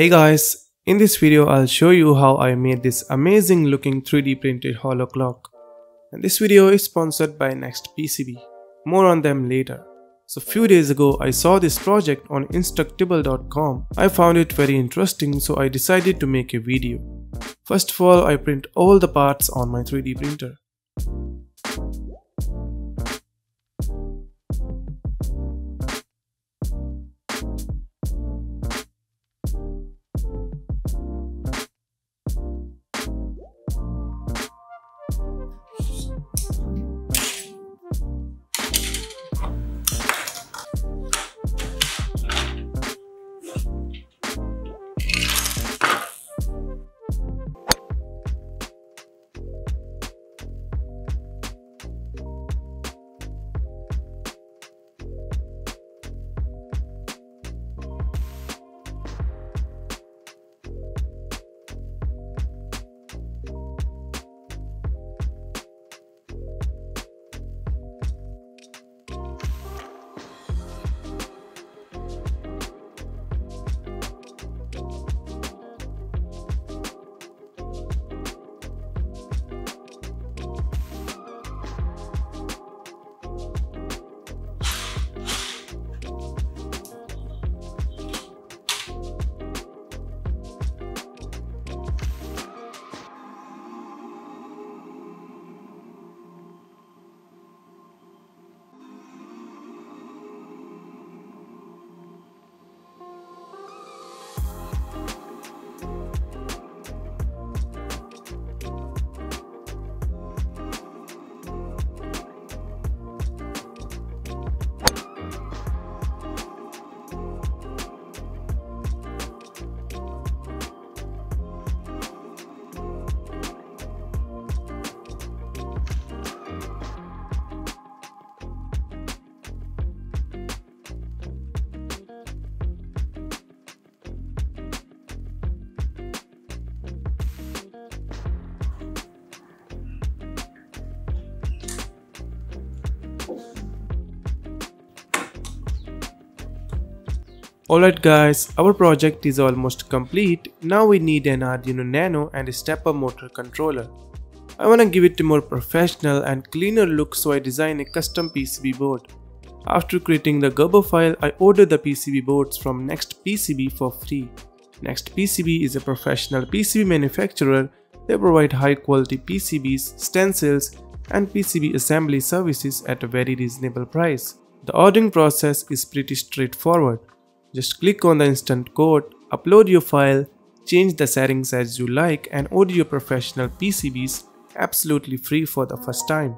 Hey guys, in this video I'll show you how I made this amazing looking 3D printed hollow clock. And this video is sponsored by Next PCB. More on them later. So few days ago I saw this project on instructable.com. I found it very interesting so I decided to make a video. First of all I print all the parts on my 3D printer. Alright guys, our project is almost complete. Now we need an Arduino Nano and a stepper motor controller. I wanna give it a more professional and cleaner look so I design a custom PCB board. After creating the Gerber file, I ordered the PCB boards from Next PCB for free. Next PCB is a professional PCB manufacturer. They provide high quality PCBs, stencils, and PCB assembly services at a very reasonable price. The ordering process is pretty straightforward. Just click on the instant code, upload your file, change the settings as you like and order your professional PCBs absolutely free for the first time.